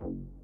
you.